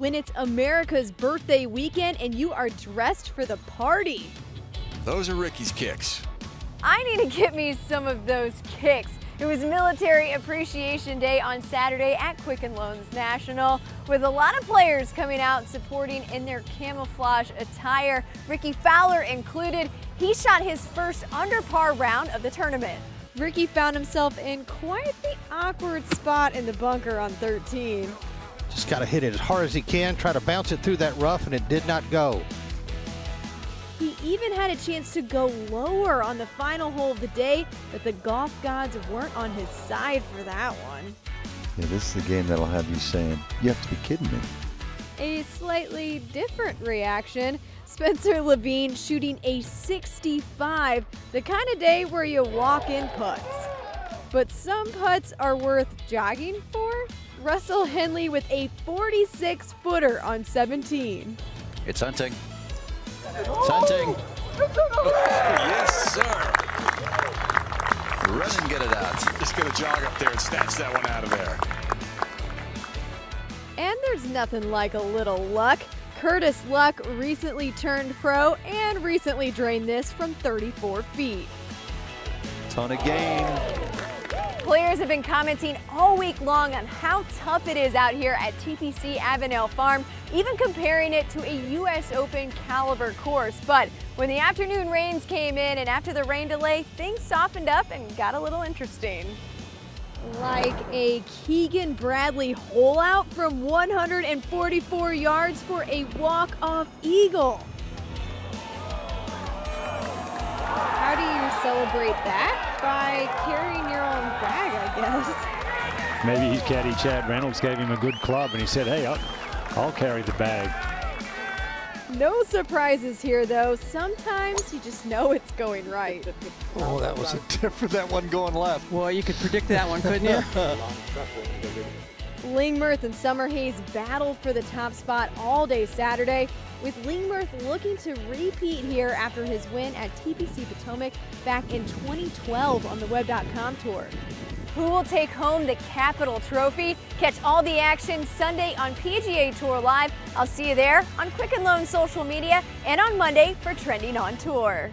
when it's America's birthday weekend and you are dressed for the party. Those are Rickie's kicks. I need to get me some of those kicks. It was Military Appreciation Day on Saturday at Quicken Loans National, with a lot of players coming out supporting in their camouflage attire. Rickie Fowler included. He shot his first under par round of the tournament. Rickie found himself in quite the awkward spot in the bunker on 13. Just got to hit it as hard as he can, try to bounce it through that rough, and it did not go. He even had a chance to go lower on the final hole of the day, but the golf gods weren't on his side for that one. Yeah, this is the game that'll have you saying, you have to be kidding me. A slightly different reaction. Spencer Levin shooting a 65, the kind of day where you walk in putts. But some putts are worth jogging for. Russell Henley with a 46 footer on 17. It's hunting. It's Hunting. yes, sir. Run and get it out. Just gonna jog up there and snatch that one out of there. And there's nothing like a little luck. Curtis Luck recently turned pro and recently drained this from 34 feet. Ton of game. Players have been commenting all week long on how tough it is out here at TPC Avenel Farm, even comparing it to a U.S. Open caliber course. But when the afternoon rains came in and after the rain delay, things softened up and got a little interesting. Like a Keegan Bradley hole out from 144 yards for a walk-off eagle. Celebrate that? By carrying your own bag, I guess. Maybe his caddy Chad Reynolds gave him a good club and he said, hey, I'll, I'll carry the bag. No surprises here, though. Sometimes you just know it's going right. Oh, that was a different, that one going left. Well, you could predict that one, couldn't you? Lingmerth and Summerhays battled for the top spot all day Saturday, with Lingmerth looking to repeat here after his win at TPC Potomac back in 2012 on the Web.com Tour. Who will take home the Capital Trophy? Catch all the action Sunday on PGA Tour Live. I'll see you there on Quicken Loan social media and on Monday for Trending on Tour.